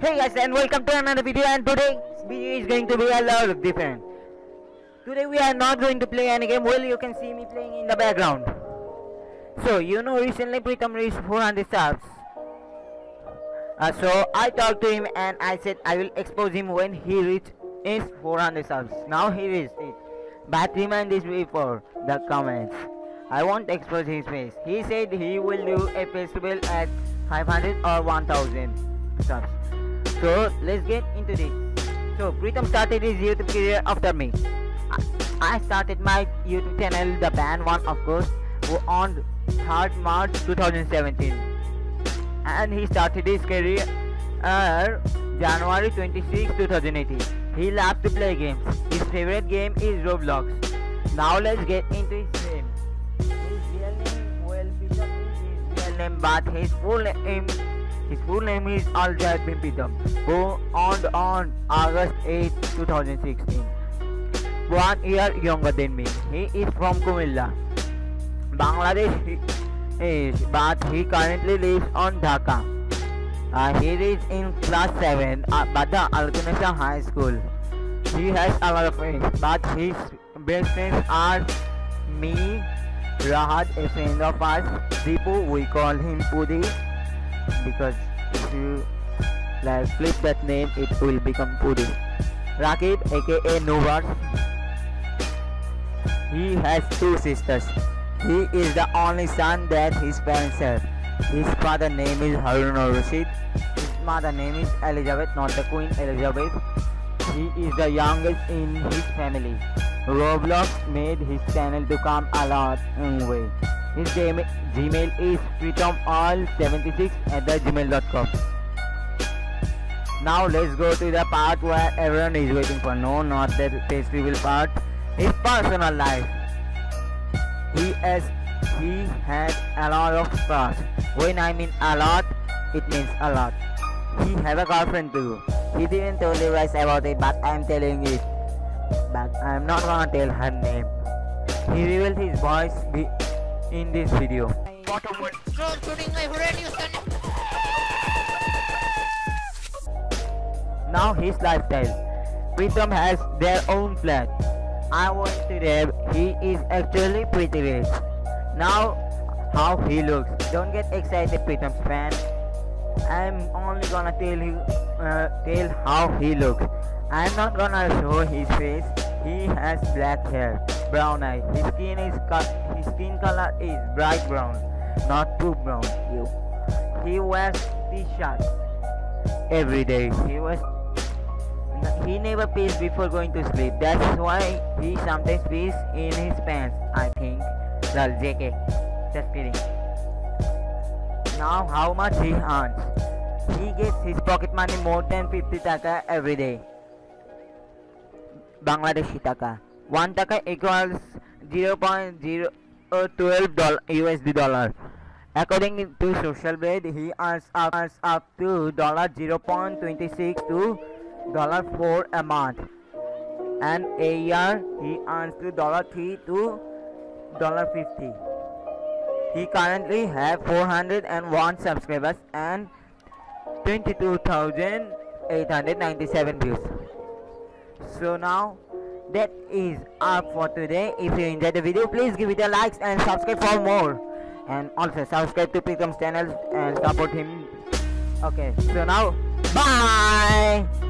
Hey guys and welcome to another video and today's video is going to be a lot different. Today we are not going to play any game, well you can see me playing in the background. So you know recently Pritom reached 400 subs. Uh, so I talked to him and I said I will expose him when he reaches 400 subs. Now he reached it. But remind this before the comments. I won't expose his face. He said he will do a festival at 500 or 1000 subs. So let's get into this. So Pritom started his YouTube career after me. I started my YouTube channel, the band one of course, on 3rd March 2017. And he started his career uh, January 26, 2018. He loves to play games. His favorite game is Roblox. Now let's get into his name. His real name, well, his real name, but his full name his full name is Aljad bin Pritom, born on August 8, 2016. One year younger than me. He is from Kumilla, Bangladesh, is, but he currently lives on Dhaka. Uh, he is in class 7 at Bada Alkanesa High School. He has a lot of friends, but his best friends are me, Rahat, a friend of ours, Deepu, we call him Pudi, because if you like flip that name it will become Pudi. Rakib aka Novars. He has two sisters. He is the only son that his parents have. His father name is Harun Rashid. His mother name is Elizabeth, not the Queen Elizabeth. He is the youngest in his family. Roblox made his channel to come a lot way. His Gmail is pritamall76 at the gmail.com. Now let's go to the part where everyone is waiting for. No, not the reveal part. His personal life. He has he had a lot of past. When I mean a lot, it means a lot. He have a girlfriend too. He didn't tell you guys about it, but I'm telling it. But I'm not gonna tell her name. He revealed his voice in this video. Now his lifestyle. Pritom has their own flat. I went to them. He is actually pretty rich. Now how he looks. Don't get excited Pritom's fan. I'm only gonna tell you uh, tell how he looks. I'm not gonna show his face. He has black hair, brown eyes. His skin is his skin color is bright brown, not too brown. You. He wears t-shirt every day. He was he never pees before going to sleep. That's why he sometimes pees in his pants. I think. Well, JK. Just kidding. Now, how much he earns? He gets his pocket money more than 50 taka every day. Bangladeshi taka. 1 taka equals uh, 0.012 dollar USD dollar. According to Social Blade, he earns up, earns up to dollar 0.26 to dollar 4 a month. And a year he earns to dollar 3 to dollar 50. He currently have 401 subscribers and 22,897 views. So now that is all for today. If you enjoyed the video, please give it a like and subscribe for more. And also subscribe to Pritom's channel and support him. Okay, so now bye.